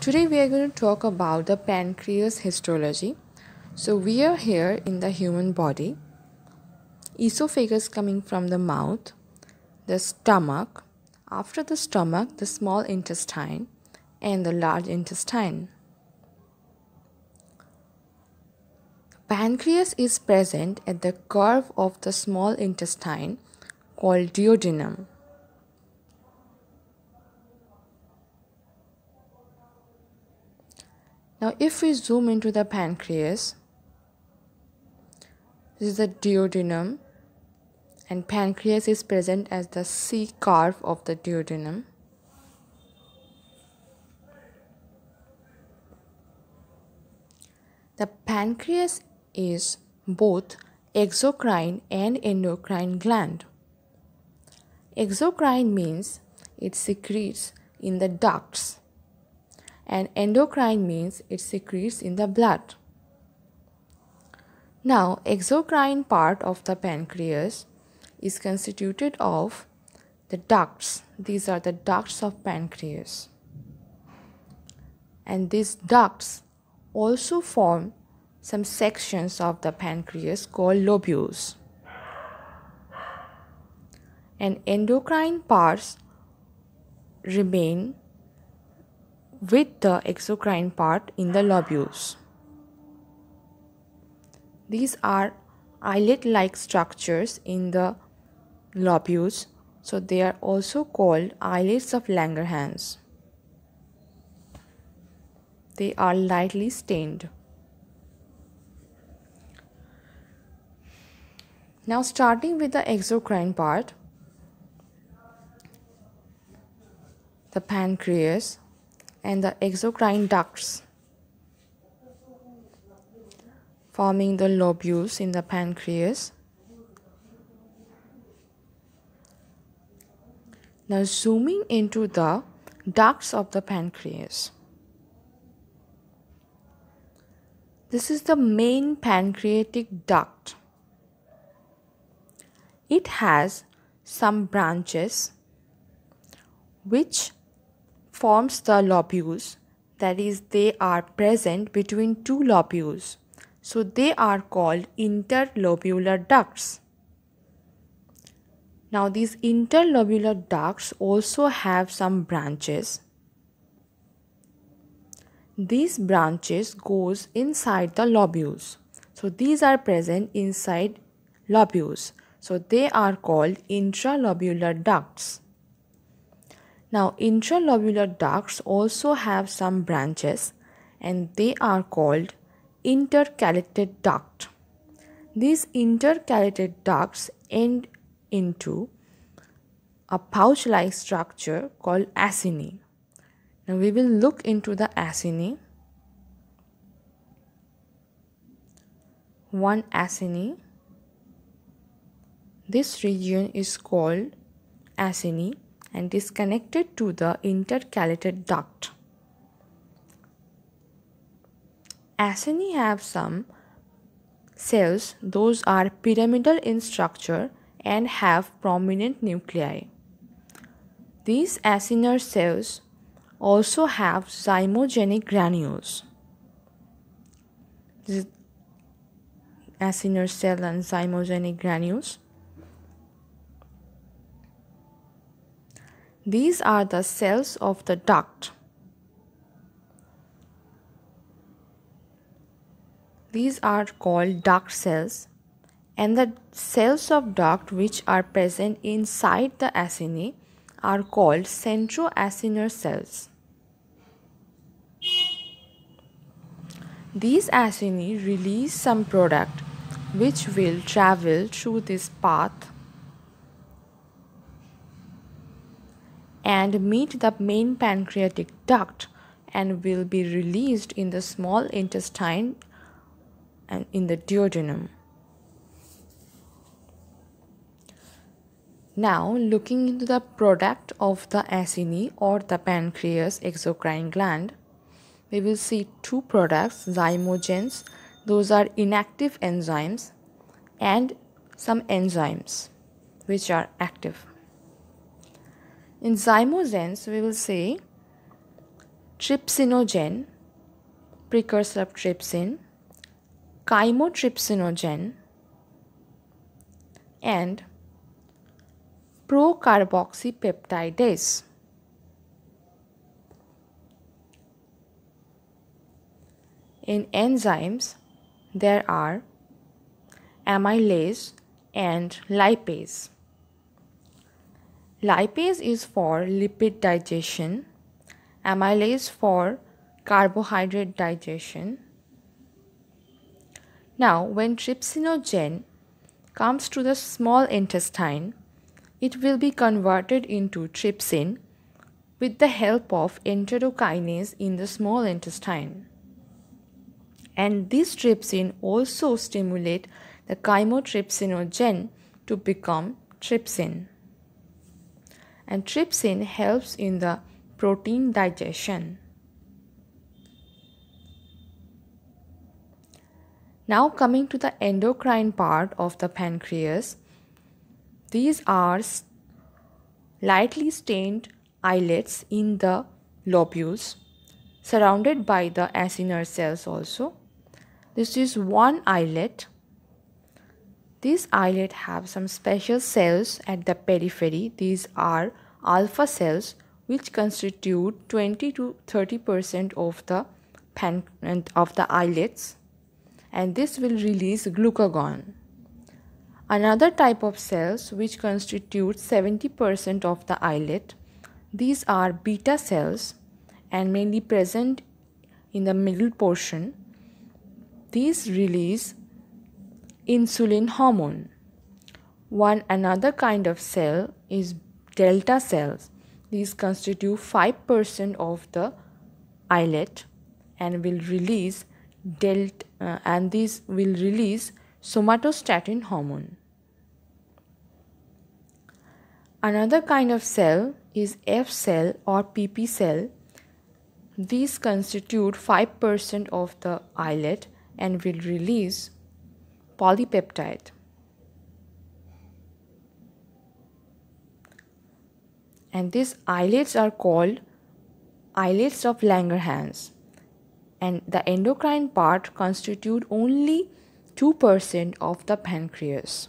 Today we are going to talk about the pancreas histology. So we are here in the human body. Esophagus coming from the mouth, the stomach, after the stomach the small intestine and the large intestine. Pancreas is present at the curve of the small intestine called duodenum. Now, if we zoom into the pancreas, this is the duodenum, and pancreas is present as the C curve of the duodenum. The pancreas is both exocrine and endocrine gland. Exocrine means it secretes in the ducts and endocrine means it secretes in the blood. Now, exocrine part of the pancreas is constituted of the ducts. These are the ducts of pancreas. And these ducts also form some sections of the pancreas called lobules. And endocrine parts remain with the exocrine part in the lobules. These are islet like structures in the lobules, so they are also called islets of Langerhans. They are lightly stained. Now, starting with the exocrine part, the pancreas and the exocrine ducts forming the lobules in the pancreas. Now zooming into the ducts of the pancreas. This is the main pancreatic duct. It has some branches which forms the lobules. That is they are present between two lobules. So they are called interlobular ducts. Now these interlobular ducts also have some branches. These branches goes inside the lobules. So these are present inside lobules. So they are called intralobular ducts now, intralobular ducts also have some branches and they are called intercalated duct. These intercalated ducts end into a pouch like structure called acini. Now, we will look into the acini. One acini. This region is called acini and is connected to the intercalated duct. Acini have some cells, those are pyramidal in structure and have prominent nuclei. These acinar cells also have zymogenic granules. Acinar cell and zymogenic granules These are the cells of the duct. These are called duct cells and the cells of duct which are present inside the acini are called centroacinar cells. These acini release some product which will travel through this path and meet the main pancreatic duct and will be released in the small intestine and in the duodenum. Now, looking into the product of the acini or the pancreas exocrine gland, we will see two products zymogens, those are inactive enzymes, and some enzymes which are active. In zymogens, we will say trypsinogen, precursor of trypsin, chymotrypsinogen, and procarboxypeptidase. In enzymes, there are amylase and lipase. Lipase is for lipid digestion, amylase for carbohydrate digestion. Now, when trypsinogen comes to the small intestine, it will be converted into trypsin with the help of enterokinase in the small intestine. And this trypsin also stimulate the chymotrypsinogen to become trypsin. And trypsin helps in the protein digestion. Now coming to the endocrine part of the pancreas, these are lightly stained islets in the lobules surrounded by the acinar cells also. This is one islet. These islet have some special cells at the periphery. These are alpha cells which constitute 20 to 30 percent of the pan of the islets and this will release glucagon. Another type of cells which constitute 70% of the islet, these are beta cells and mainly present in the middle portion. These release insulin hormone. One another kind of cell is delta cells. These constitute 5% of the islet and will release delta uh, and these will release somatostatin hormone. Another kind of cell is F cell or PP cell. These constitute 5% of the islet and will release polypeptide. And these islets are called islets of Langerhans and the endocrine part constitute only 2% of the pancreas.